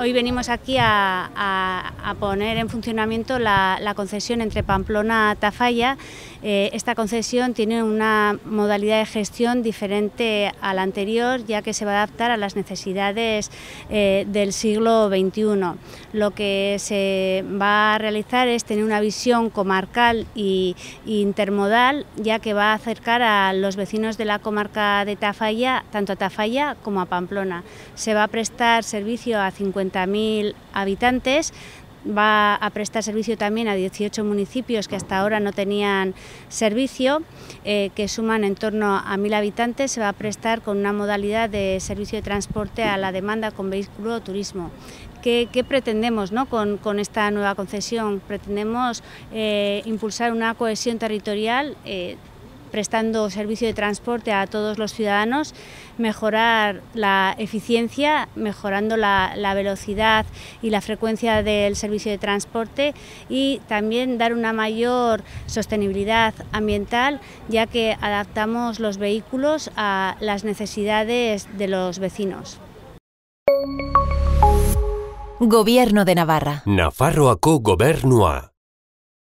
hoy venimos aquí a, poner en funcionamiento la, concesión entre Pamplona y Tafalla. Eh, esta concesión tiene una modalidad de gestión diferente a la anterior, ya que se va a adaptar a las necesidades eh, del siglo XXI. Lo que se va a realizar es tener una visión comarcal e intermodal, ya que va a acercar a los vecinos de la comarca de Tafalla, tanto a Tafalla como a Pamplona. Se va a prestar servicio a 50.000 habitantes, va a prestar servicio también a 18 municipios que hasta ahora no tenían servicio, eh, que suman en torno a 1.000 habitantes, se va a prestar con una modalidad de servicio de transporte a la demanda con vehículo o turismo. ¿Qué, pretendemos ¿no? con, esta nueva concesión? Pretendemos eh, impulsar una cohesión territorial eh, prestando servicio de transporte a todos los ciudadanos, mejorar la eficiencia, mejorando la, velocidad y la frecuencia del servicio de transporte y también dar una mayor sostenibilidad ambiental, ya que adaptamos los vehículos a las necesidades de los vecinos. Gobierno de Navarra. Nafarroako gobernua.